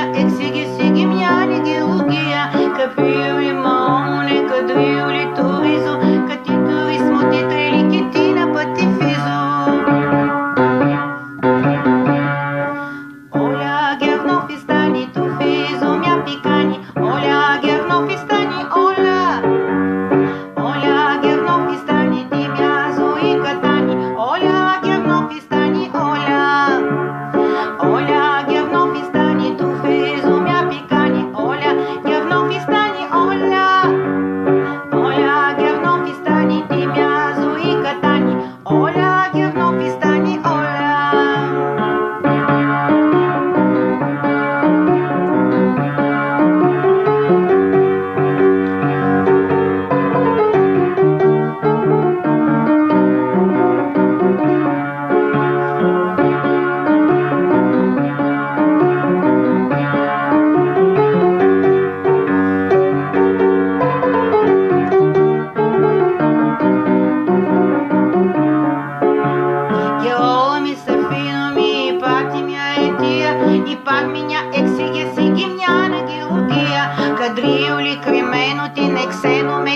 Eksik eksik imya ligi ugia Kapir imon lika duyuri tudo. Καδρίουλη κρυμμένο την εξένο με